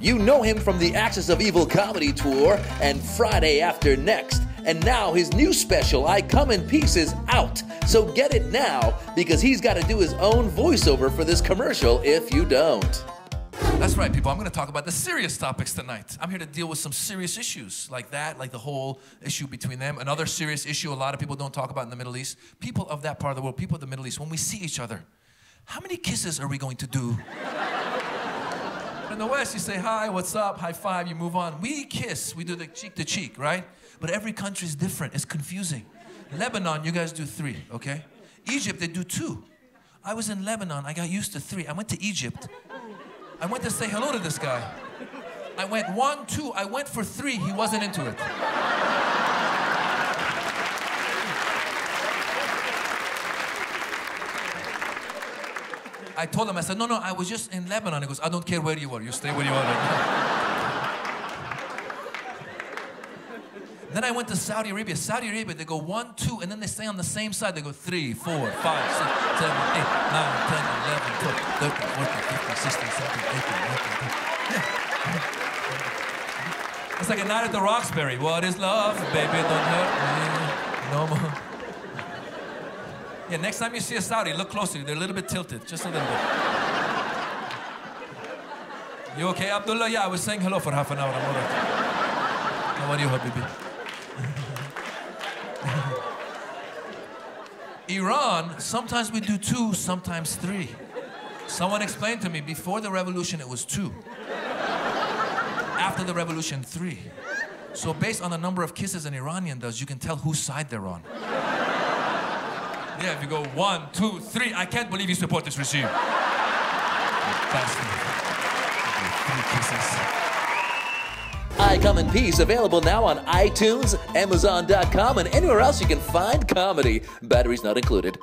You know him from the Axis of Evil comedy tour and Friday After Next. And now his new special, I Come in Peace, is out. So get it now because he's got to do his own voiceover for this commercial if you don't. That's right, people. I'm going to talk about the serious topics tonight. I'm here to deal with some serious issues like that, like the whole issue between them. Another serious issue a lot of people don't talk about in the Middle East. People of that part of the world, people of the Middle East, when we see each other, how many kisses are we going to do? In the West, you say hi, what's up, high five, you move on. We kiss, we do the cheek to cheek, right? But every country is different. It's confusing. Lebanon, you guys do three, okay? Egypt, they do two. I was in Lebanon, I got used to three. I went to Egypt. I went to say hello to this guy. I went one, two, I went for three. He wasn't into it. I told him, I said, no, no, I was just in Lebanon. He goes, I don't care where you are. You stay where you are. Then I went to Saudi Arabia. Saudi Arabia, they go one, two, and then they stay on the same side. They go three, four, five, six, seven, eight, nine, ten, eleven, twelve, thirteen, fourteen, fifteen, sixteen, seventeen, eighteen, nineteen, twenty. It's like a night at the Roxbury. What is love? Baby, don't hurt me. Yeah, next time you see a Saudi, look closely. They're a little bit tilted, just a little bit. You okay, Abdullah? Yeah, I was saying hello for half an hour. I'm all right. How are you, Habibi? Iran, sometimes we do two, sometimes three. Someone explained to me before the revolution it was two. After the revolution, three. So based on the number of kisses an Iranian does, you can tell whose side they're on. Yeah, if you go one, two, three, I can't believe you support this regime. I Come in Peace available now on iTunes, Amazon.com, and anywhere else you can find comedy. Batteries not included.